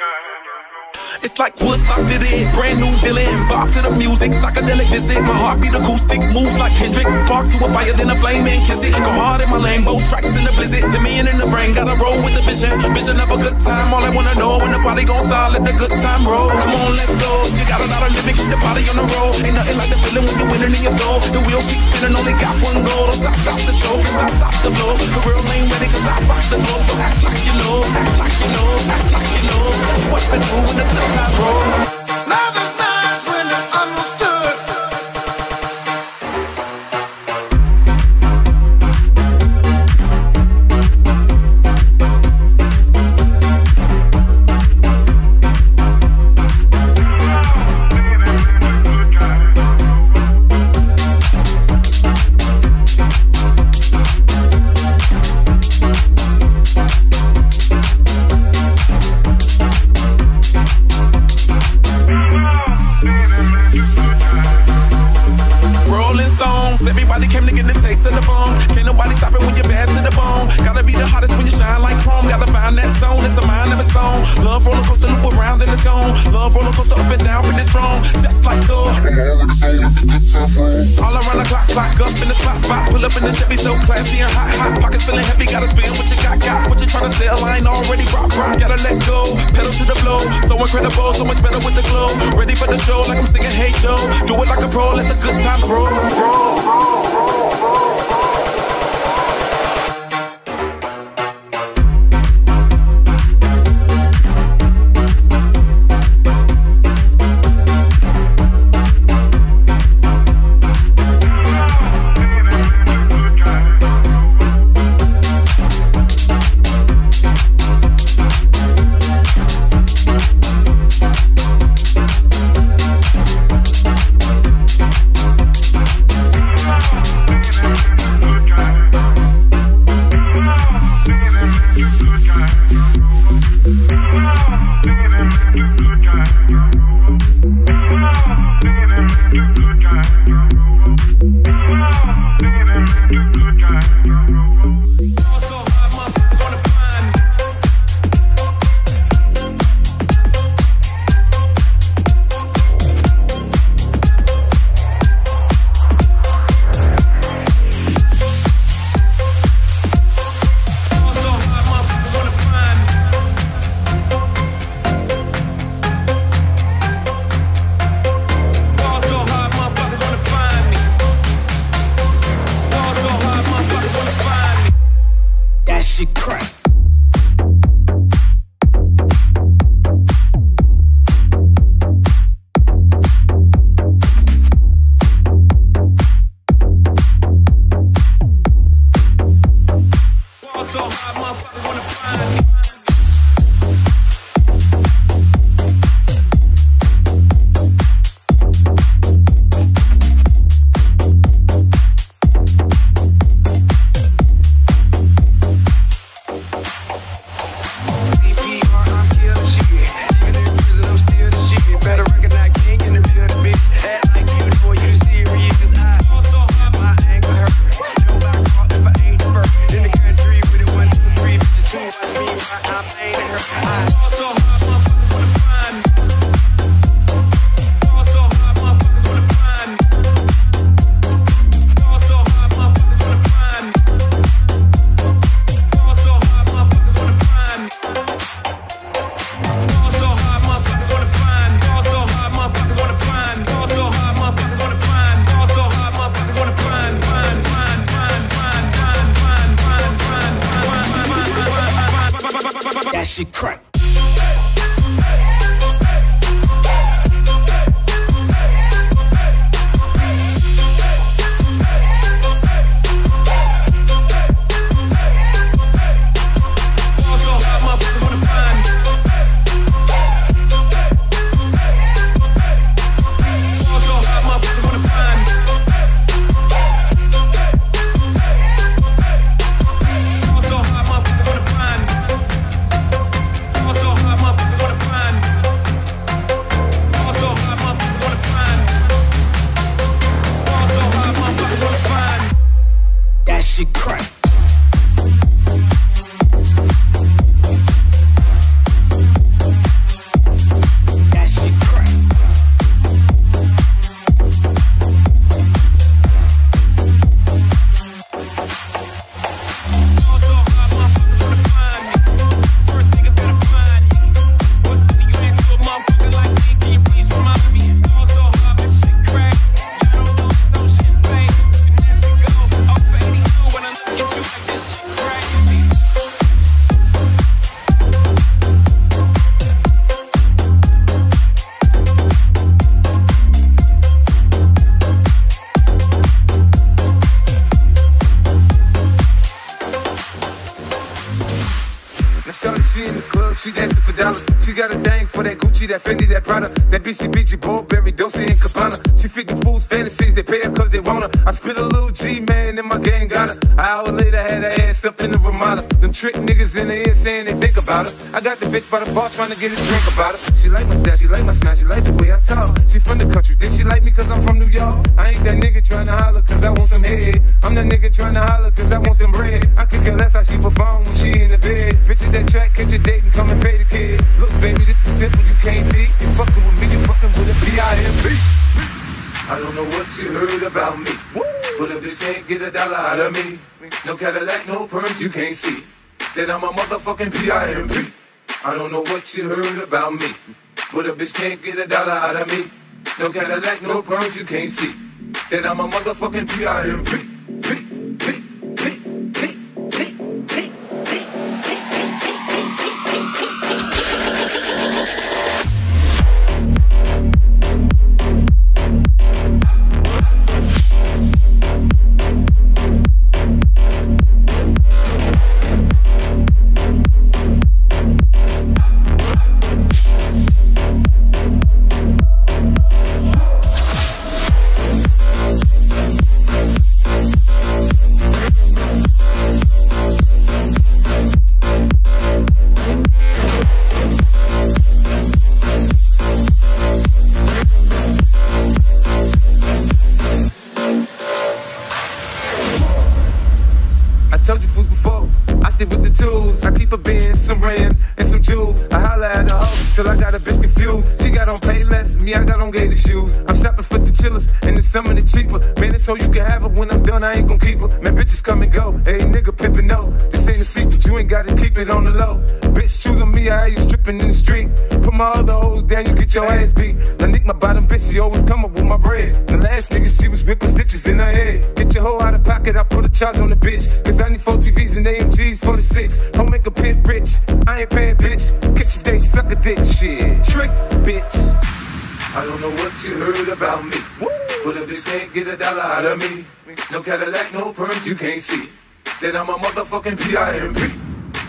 time. It's like Woodstock did it, brand new feeling. Bop to the music, psychedelic visit. My heartbeat acoustic, moves like Hendrix. Spark to a fire, then a flame and kiss it. Go hard in my lane, both tracks in the blizzard. The me and in the brain, gotta roll with the vision. Vision of a good time, all I wanna know when the party gon' start, let the good time roll. Come on, let's go. You got a lot of keep the party on the road. Ain't nothing like the feeling when you're winning in your soul. The wheels keep spinning, only got one goal. Don't stop, stop the show, stop, stop the flow. The world ain't ready, cause I rock the globe. So act like you know, act like you know, act like you know. That's what to when the good pedal to the flow. So incredible, so much better with the glow. Ready for the show, like I'm singing Hey Joe. Do it like a pro, let the good times roll. That That shit crack. That Fendi, that Prada, that BCBG, Burberry, Dolce and Gabbana. She fit the fools' fantasies, they pay her cause they want her. I spit a little G, man, and my gang got her. An hour later, had her ass up in the Ramada. Them trick niggas in the ear saying they think about her. I got the bitch by the bar trying to get a drink about her. She like my style, she like my smile, she like the way I talk. She from the country, then she like me cause I'm from New York. I ain't that nigga trying to holler cause I want some head. I'm that nigga trying to holler cause I want some bread. I could care less how she perform when she in the bed. Bitches that track, catch a date and come and pay the kid. You heard about me. But a bitch can't get a dollar out of me. No Cadillac, no perms, you can't see. Then I'm a motherfucking P.I.M.P. I don't know what you heard about me. But a bitch can't get a dollar out of me. No Cadillac, no perms, you can't see. Then I'm a motherfucking P.I.M.P. it's so you can have her when I'm done. I ain't gon' keep her. Man, bitches come and go. Hey, nigga, pimpin' no. This ain't a secret. You ain't gotta keep it on the low. Bitch, choosing me, I you stripping in the street. Put my other hoes down, you get your ass beat. I nick my bottom bitch, she always come up with my bread. The last nigga, she was ripping stitches in her head. Get your hoe out of pocket, I put a charge on the bitch. Cause I need four TVs and AMGs for the six. Home make a pit rich. I ain't paying bitch. Catch your day, suck a dick shit. Trick, bitch. I don't know what you heard about me. But a bitch can't get a dollar out of me. No Cadillac, no perms, you can't see. Then I'm a motherfucking P.I.M.P.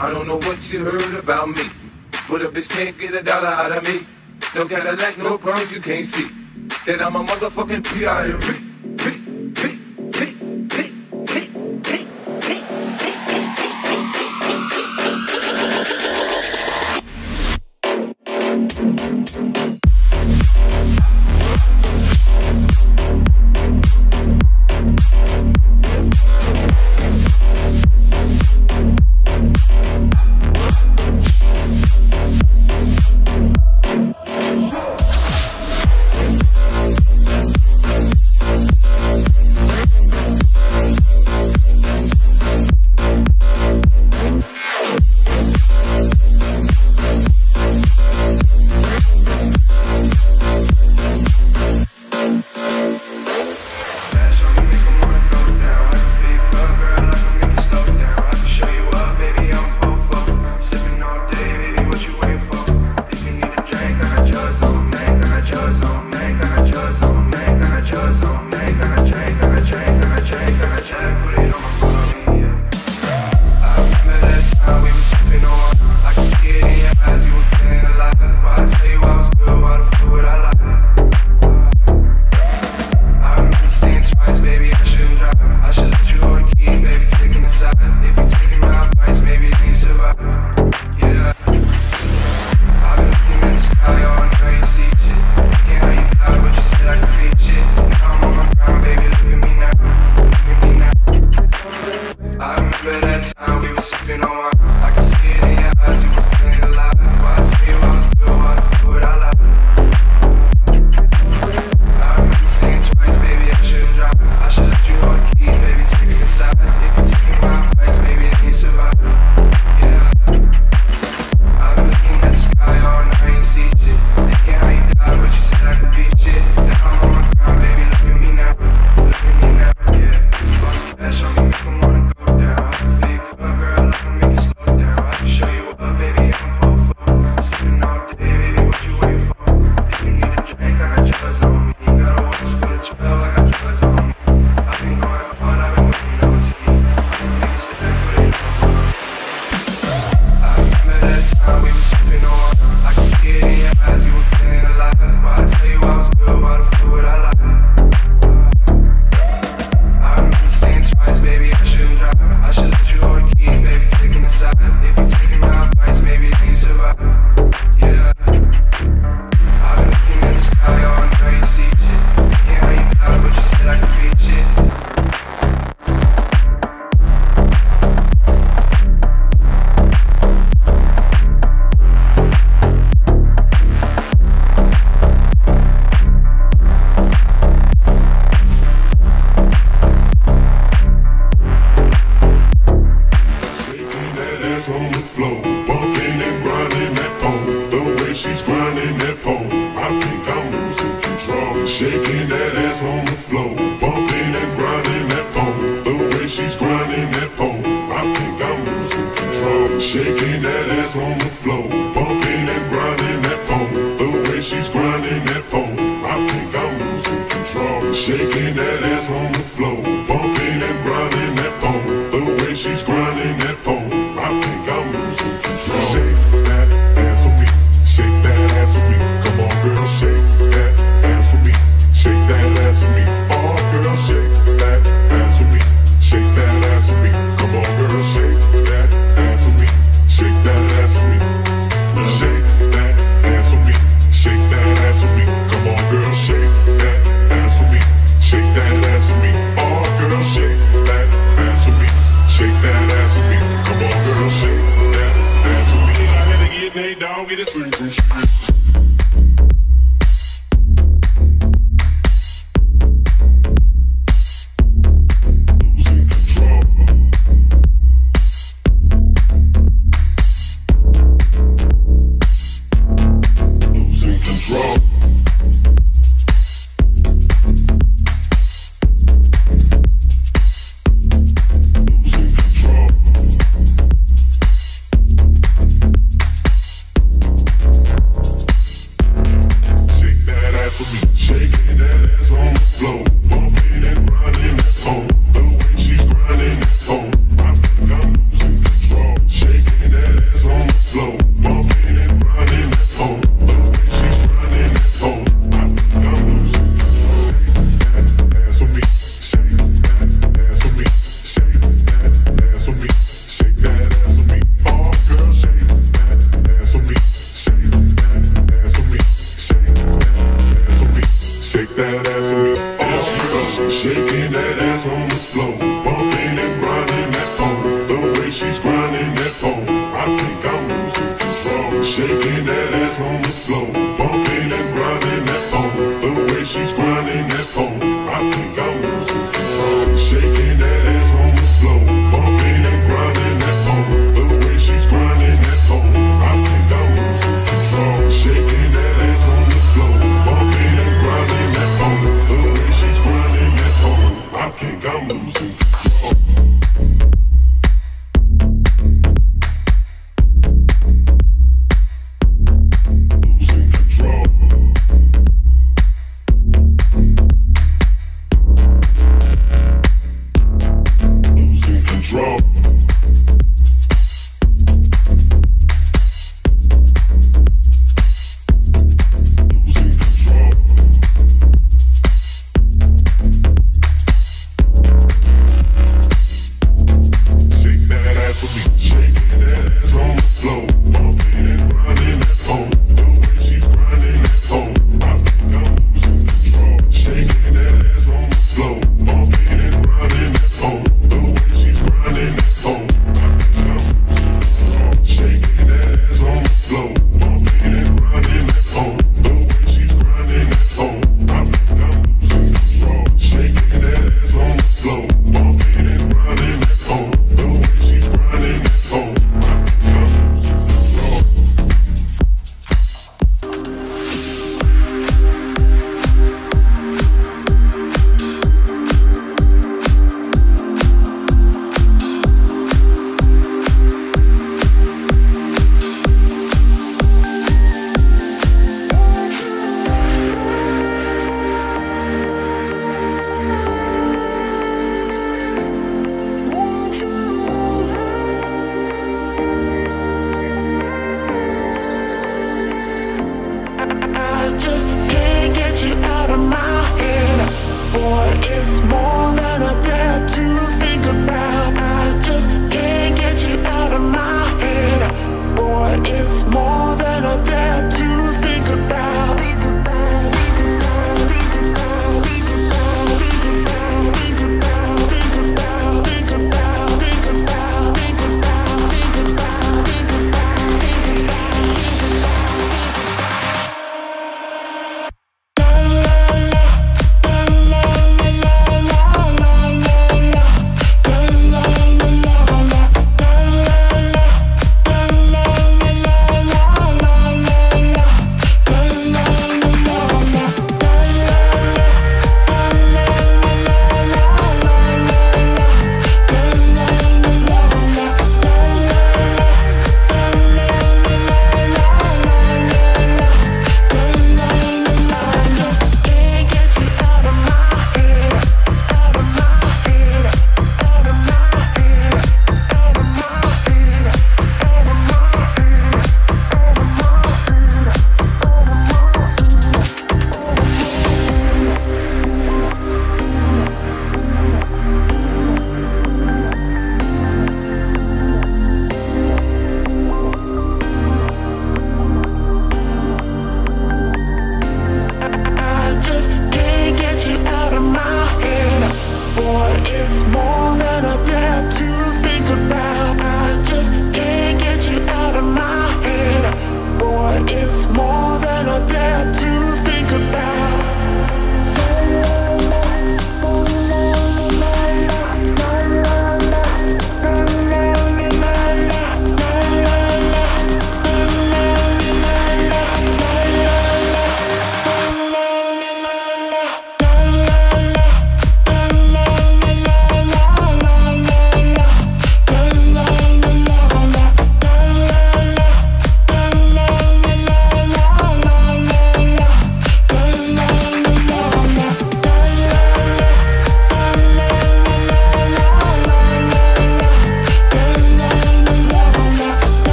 I don't know what you heard about me. But a bitch can't get a dollar out of me. No Cadillac, no perms, you can't see. Then I'm a motherfucking P.I.M.P. we were sipping on wine. bumping and grinding that pole. The way she's grinding that pole, I think I'm losing control. Shaking that ass on the floor, bumping and grinding that pole. The way she's grinding that pole, I think I'm losing control. Shaking that ass on the floor, bumping and grinding that pole. The way she's grinding that pole, I think I'm losing control. Shaking that ass on the floor, bumping and grinding that pole.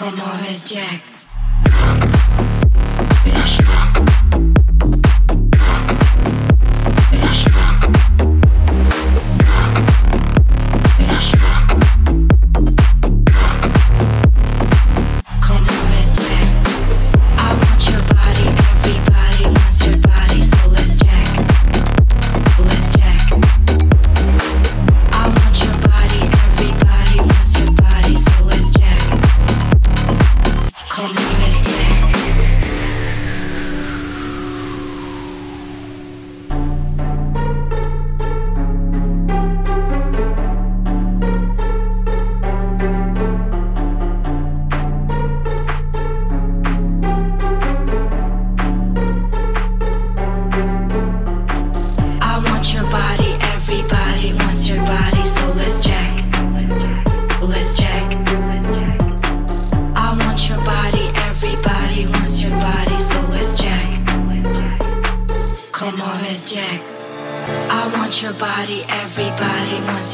Cornwallis Jack.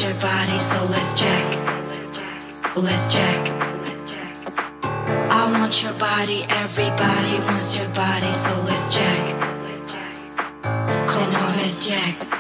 Your body, so let's check. Let's check. I want your body, everybody wants your body, so let's check. Come on, let's check.